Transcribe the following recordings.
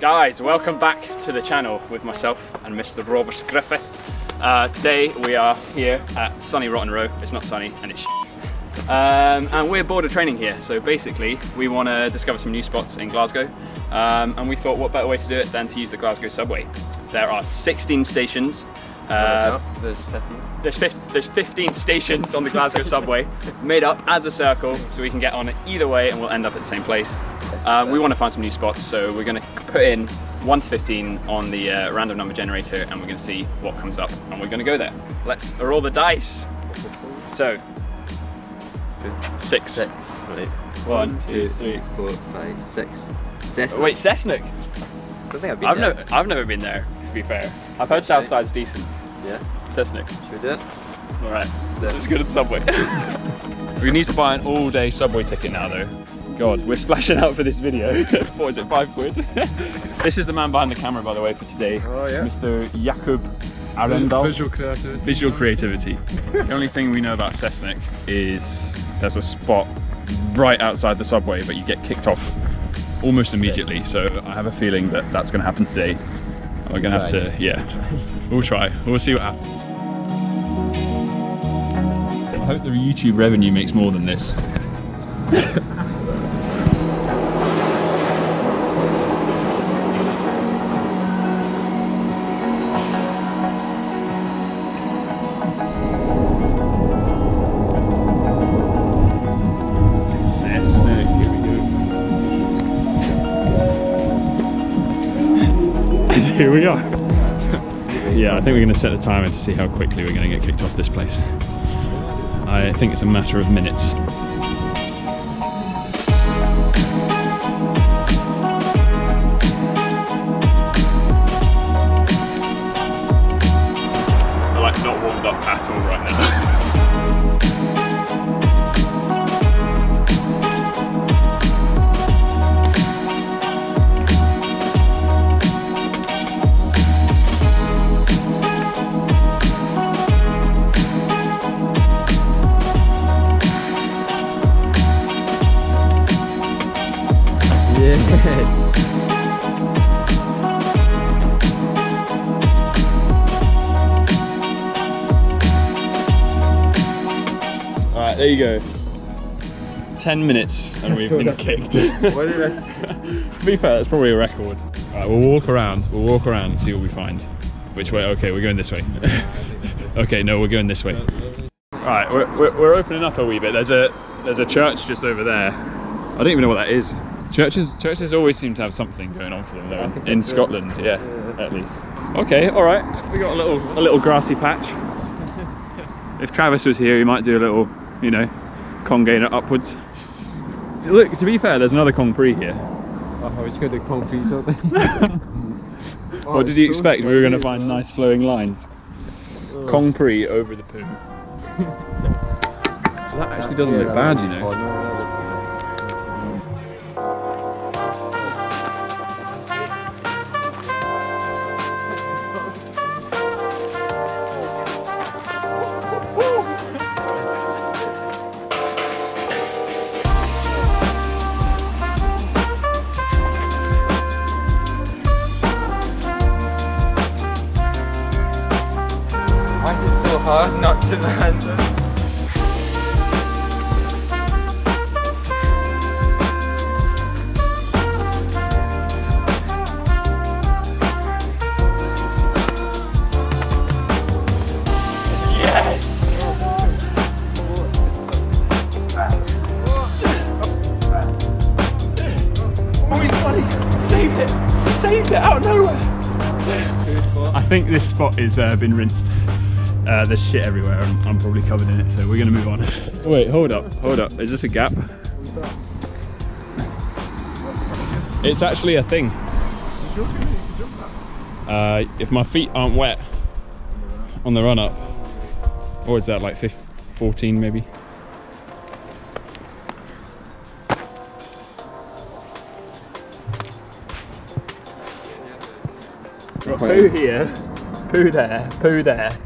Guys, welcome back to the channel with myself and Mr. Robert Griffith. Uh, today we are here at sunny Rotten Row. It's not sunny and it's um, and we're bored of training here. So basically we want to discover some new spots in Glasgow um, and we thought what better way to do it than to use the Glasgow subway. There are 16 stations uh, there's 15. There's, 15, there's 15 stations on the Glasgow subway made up as a circle so we can get on it either way and we'll end up at the same place. Um, we want to find some new spots so we're going to put in 1 to 15 on the uh, random number generator and we're going to see what comes up and we're going to go there. Let's roll the dice. So, six. Six. Right. One, two, three. four, five, six. Oh, wait, Cessnock? I think I've been I've, there. never, I've never been there, to be fair. I've heard Southside's decent. Yeah. Cessnock. Should we do it? Alright, let's go to the subway. we need to buy an all day subway ticket now though. God, we're splashing out for this video. what is it, five quid? this is the man behind the camera by the way for today. Oh, yeah. Mr. Jakub Arendal. Visual creativity. Visual creativity. the only thing we know about Cessnock is there's a spot right outside the subway but you get kicked off almost immediately. So I have a feeling that that's going to happen today. And We're going to have to, yeah, we'll try. We'll see what happens. I hope the YouTube revenue makes more than this. here we are. yeah, I think we're going to set the timer to see how quickly we're going to get kicked off this place. I think it's a matter of minutes. I like not warmed up at all right now. Yes. Alright, there you go. 10 minutes and we've been kicked. What did I to be fair, that's probably a record. Alright, we'll walk around. We'll walk around and see what we find. Which way? Okay, we're going this way. okay, no, we're going this way. Alright, we're, we're, we're opening up a wee bit. There's a there's a church just over there. I don't even know what that is. Churches churches always seem to have something going on for them though. In, in Scotland, yeah, at least. Okay, alright. We got a little a little grassy patch. If Travis was here, he might do a little, you know, kong gainer upwards. Look, to be fair, there's another kong pre here. Oh, it's got the concrete something. what did you expect? We were going to find nice flowing lines. kong pre over the poo. that actually doesn't look bad, you know. Oh, no, is it so hard not to land them? Saved it! He saved it out of nowhere! I think this spot has uh, been rinsed. Uh, there's shit everywhere and I'm probably covered in it, so we're gonna move on. Wait, hold up, hold up. Is this a gap? It's actually a thing. Uh, if my feet aren't wet on the run up, or is that like 15, 14 maybe? Got poo here, poo there, poo there.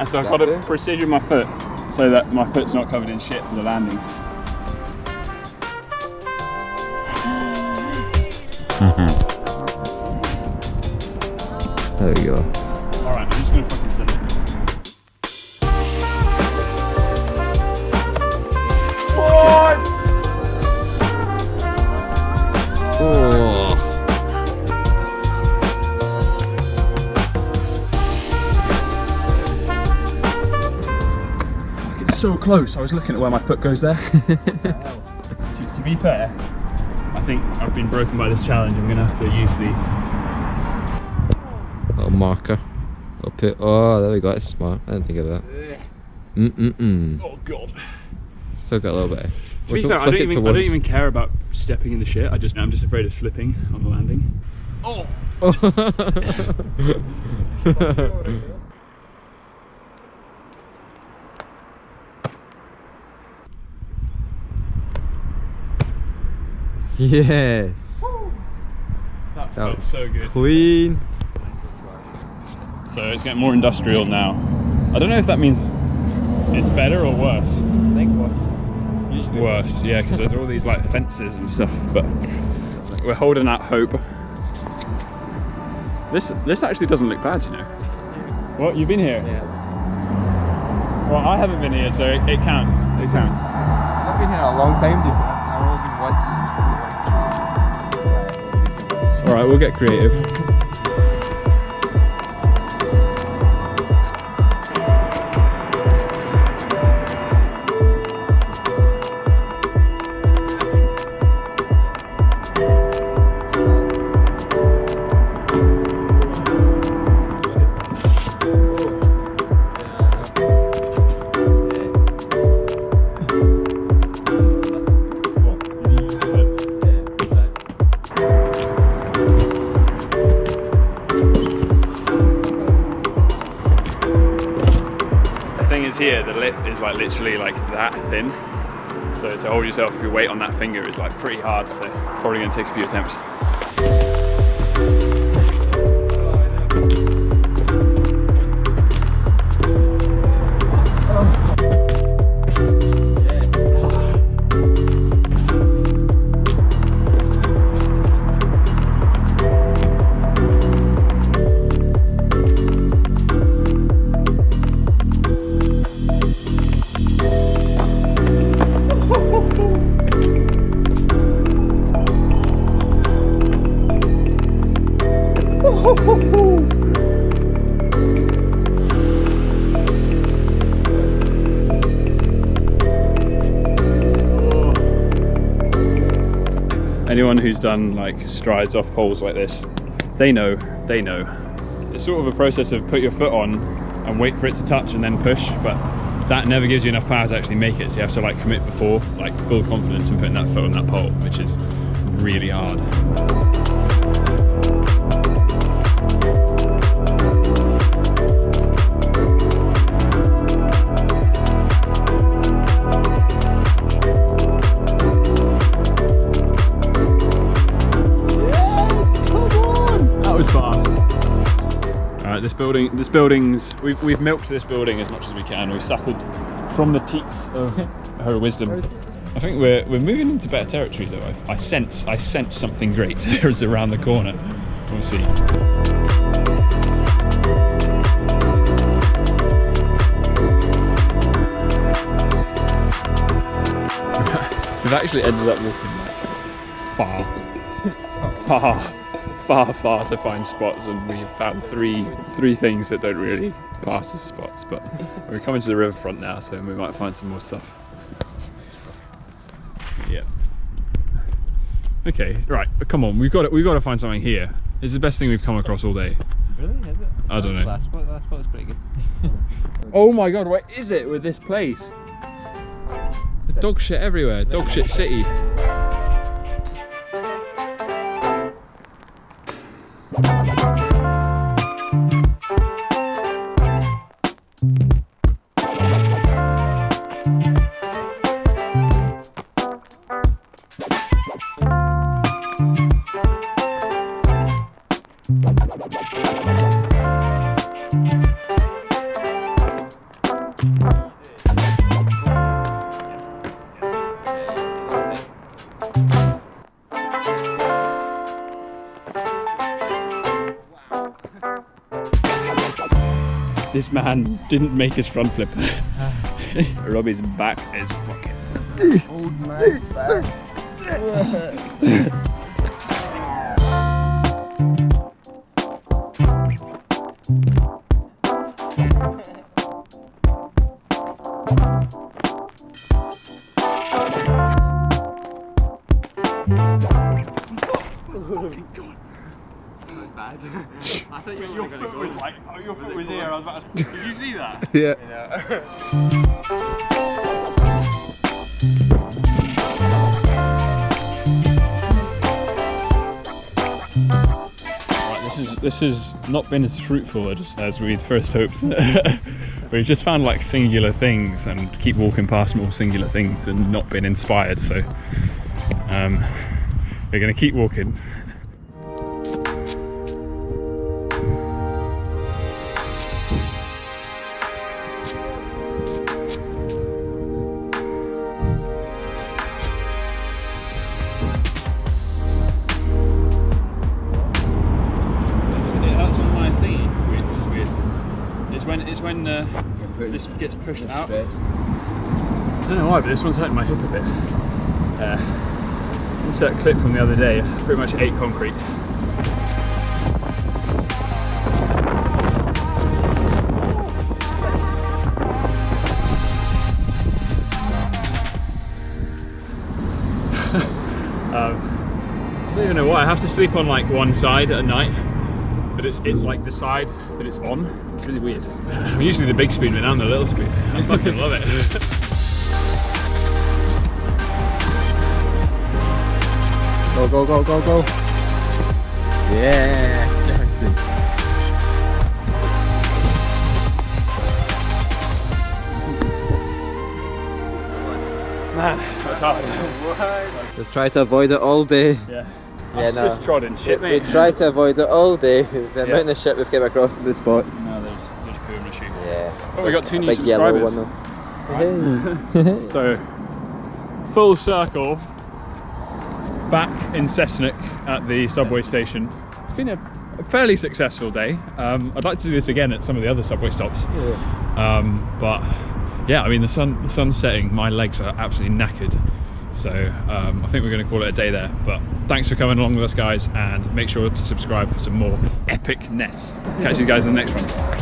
And so I've got to precision my foot so that my foot's not covered in shit for the landing. There you go. So close. I was looking at where my foot goes there. to, to be fair, I think I've been broken by this challenge. I'm gonna have to use the. Little marker. Up it. Oh, there we go. That's smart. I didn't think of that. Mm mm mm. Oh god. Still got a little bit. To be fair, I don't even I don't even care about stepping in the shit. I just I'm just afraid of slipping on the landing. Oh. yes. That That felt was so good. Clean. So it's getting more industrial now. I don't know if that means it's better or worse. I think worse. Usually Worse, yeah, because there's all these like fences and stuff. But we're holding out hope. This this actually doesn't look bad, you know. What you've been here? Yeah. Well, I haven't been here, so it, it counts. It counts. I've been here a long time. I've only been once. All right, we'll get creative. Literally like that thin. So to hold yourself, your weight on that finger is like pretty hard. So probably gonna take a few attempts. Done like strides off poles like this, they know, they know. It's sort of a process of put your foot on and wait for it to touch and then push, but that never gives you enough power to actually make it. So you have to like commit before, like full confidence in putting that foot on that pole, which is really hard. Was fast. Alright, this building, this building's, we've, we've milked this building as much as we can. We've suckled from the teats of her wisdom. I think we're, we're moving into better territory though. I, I sense, I sense something great is around the corner. We'll see. We've actually ended up walking like far, far, far, far to find spots, and we've found three three things that don't really pass as spots. But we're coming to the riverfront now, so we might find some more stuff. Yeah. Okay, right. But come on, we've got to, we've got to find something here. It's the best thing we've come across all day. Really? Is it? I don't know. Last spot, last spot was pretty good. Oh my god, what is it with this place? Dog shit everywhere. Dog shit city. Man didn't make his front flip. Robbie's back is fucking. Old man back. foot was like, oh, your foot was here. I was about to. Did you see that? Yeah. Right, this is this has not been as fruitful as, as we'd first hoped. We've just found like singular things and keep walking past more singular things and not been inspired. So um, we're going to keep walking. Gets pushed out. I don't know why, but this one's hurting my hip a bit. Uh, insert clip from the other day. I pretty much ate concrete. um, I don't even know why. I have to sleep on like one side at night, but it's it's like the side that it's on. It's really weird. I'm usually the big spoon, but now I'm the little spoon. I fucking love it. Go, go, go, go, go. Yeah. Man, that's hard. We try to avoid it all day. Yeah. Yeah, That's no. just trodden shit, we, we try to avoid it all day. The Yeah. amount of shit we've came across in the spots. No, there's there's. Yeah. Oh, we got two new subscribers. one though. So, full circle, back in Cessnock at the subway station. It's been a, fairly successful day. Um, I'd like to do this again at some of the other subway stops. Um, but yeah, I mean the sun the sun's setting. My legs are absolutely knackered. So um, I think we're going to call it a day there. But thanks for coming along with us, guys, and make sure to subscribe for some more epicness. Catch you guys in the next one.